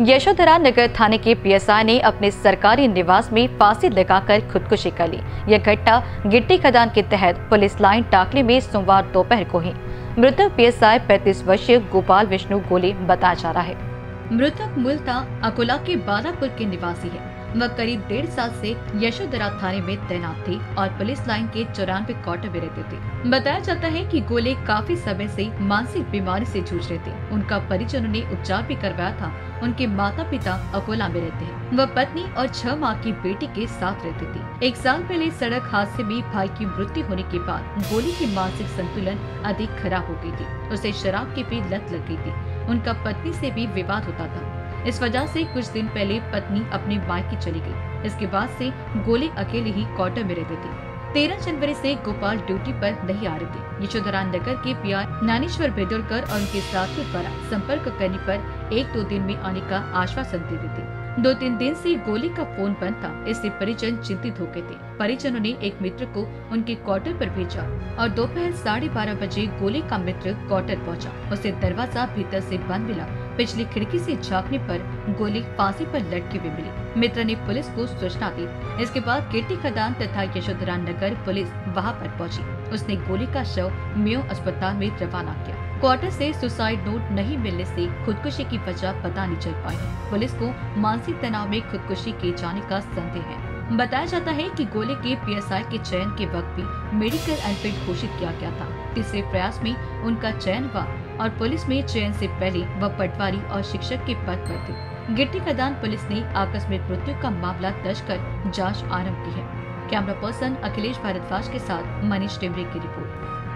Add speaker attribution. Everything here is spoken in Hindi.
Speaker 1: यशोधरा नगर थाने के पीएसआई ने अपने सरकारी निवास में फांसी लगाकर खुदकुशी कर ली। यह घटना गिट्टी खदान के तहत पुलिस लाइन टाकली में सोमवार दोपहर को ही मृतक पीएसआई 35 वर्षीय गोपाल विष्णु गोले बताया जा रहा है। मृतक मुलता अकोला के बालापुर के निवासी है। वह करीब डेढ़ साल से यशोधरा थाने में तैनात थे और पुलिस लाइन के चौरानवे क्वार्टर में रहते थे। बताया जाता है कि गोले काफ़ी समय से मानसिक बीमारी से जूझ रहे थे। उनका परिजनों ने उपचार भी करवाया था। उनके माता पिता अकोला में रहते हैं। वह पत्नी और छह माह की बेटी के साथ रहती थी। एक साल पहले सड़क हादसे में भाई की मृत्यु होने के बाद गोली की मानसिक संतुलन अधिक खराब हो गई थी। उसे शराब की भी लत लग गई थी। उनका पत्नी से भी विवाद होता था। इस वजह से कुछ दिन पहले पत्नी अपने बाइक की चली गई। इसके बाद से गोले अकेले ही क्वार्टर में रहते थे। तेरह जनवरी से गोपाल ड्यूटी पर नहीं आ रहे थे। यशोधरा नगर के पी पीआर नानेश्वर बेदोलकर और उनके साथियों द्वारा संपर्क करने पर एक दो दिन में आने का आश्वासन देते देते दो तीन दिन से गोली का फ़ोन बंद था, इससे परिजन चिंतित हो गए थे। परिजनों ने एक मित्र को उनके क्वार्टर पर भेजा और दोपहर साढ़े बारह बजे गोली का मित्र क्वार्टर पहुँचा। उसे दरवाज़ा भीतर से बंद मिला। पिछली खिड़की से झांकने पर गोली फांसी पर लटकी हुई मिली। मित्र ने पुलिस को सूचना दी। इसके बाद केटी खदान तथा यशोधरा नगर पुलिस वहाँ पर पहुँची। उसने गोली का शव मेयो अस्पताल में रवाना किया। क्वार्टर से सुसाइड नोट नहीं मिलने से खुदकुशी की वजह पता नहीं चल पाई। पुलिस को मानसिक तनाव में खुदकुशी किए जाने का संदेह है। बताया जाता है कि गोले के पीएसआई के चयन के वक्त भी मेडिकल अनफिट घोषित किया गया था। तीसरे प्रयास में उनका चयन हुआ और पुलिस में चयन से पहले वह पटवारी और शिक्षक के पद पर थे। गिट्टी खदान पुलिस ने आकस्मिक मृत्यु का मामला दर्ज कर जाँच आरंभ की है। कैमरा पर्सन अखिलेश भारद्वाज के साथ मनीष टिमरे की रिपोर्ट।